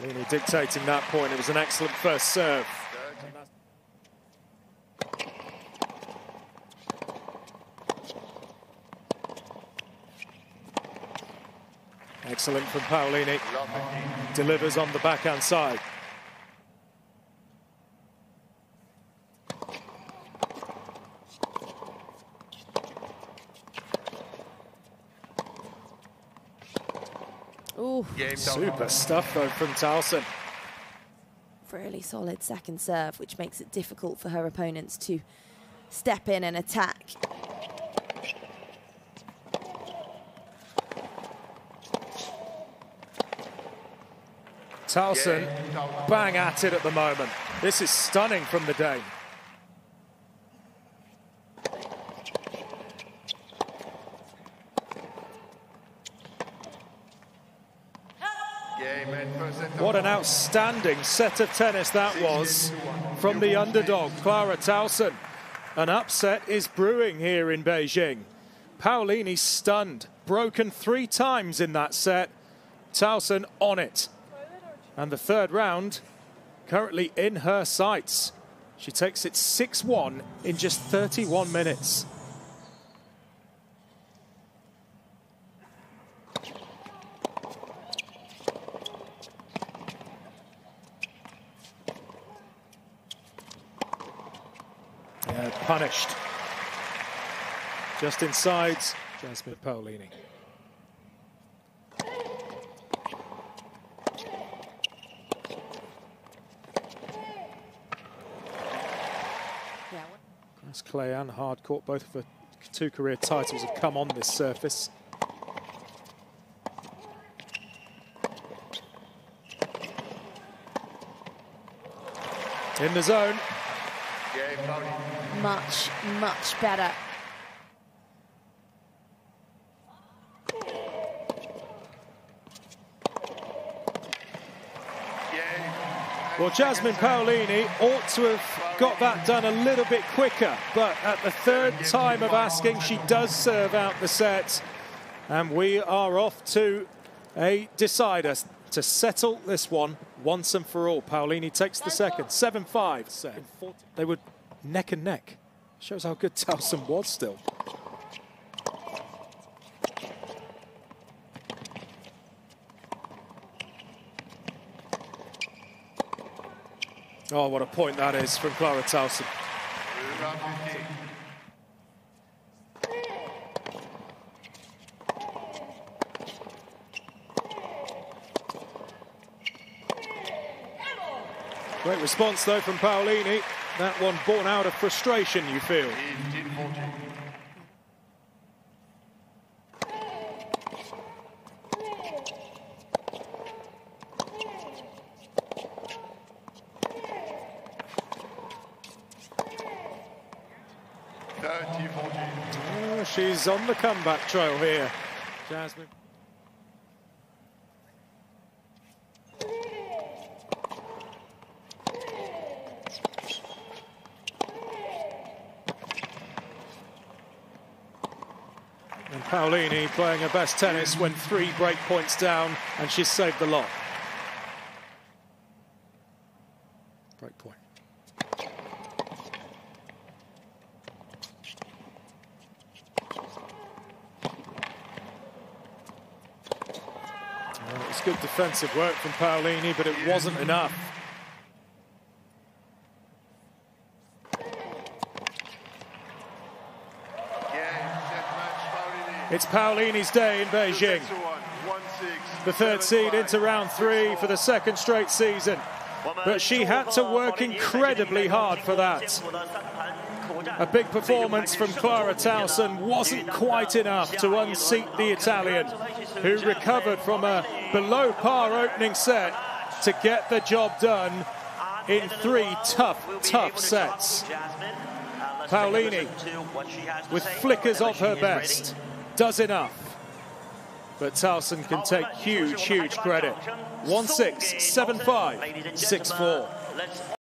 Paolini dictating that point. It was an excellent first serve. Excellent from Paolini. Delivers on the backhand side. Ooh, Super stuff though from Tauson. really solid second serve, which makes it difficult for her opponents to step in and attack. Tauson bang at it at the moment. This is stunning from the Dane. What an outstanding set of tennis that was from the underdog, Clara Tauson. An upset is brewing here in Beijing. Paolini stunned, broken three times in that set. Tauson on it. And the third round currently in her sights. She takes it 6 1 in just 31 minutes. Punished. Just inside Jasmine Paolini. Grass clay and hard court, both of her two career titles have come on this surface. In the zone. Much, much better. Well, Jasmine Paolini ought to have got that done a little bit quicker, but at the third time of asking, she does serve out the set. And we are off to a decider to settle this one once and for all. Paolini takes the second, 7-5. They were neck and neck. Shows how good Tauson was still. Oh, what a point that is from Clara Tauson. Great response, though, from Paolini. That one born out of frustration, you feel. Oh, she's on the comeback trail here, Jasmine. Paolini playing her best tennis when three break points down, and she's saved the lot. Break point. Uh, well, it was good defensive work from Paolini, but it wasn't enough. It's Paolini's day in Beijing. The third seed into round three for the second straight season. But she had to work incredibly hard for that. A big performance from Clara Tauson wasn't quite enough to unseat the Italian, who recovered from a below par opening set to get the job done in three tough, tough sets. Paolini, with flickers of her best, does enough. But Tauson can take huge, huge credit. 1-6, 7-5, 6-4.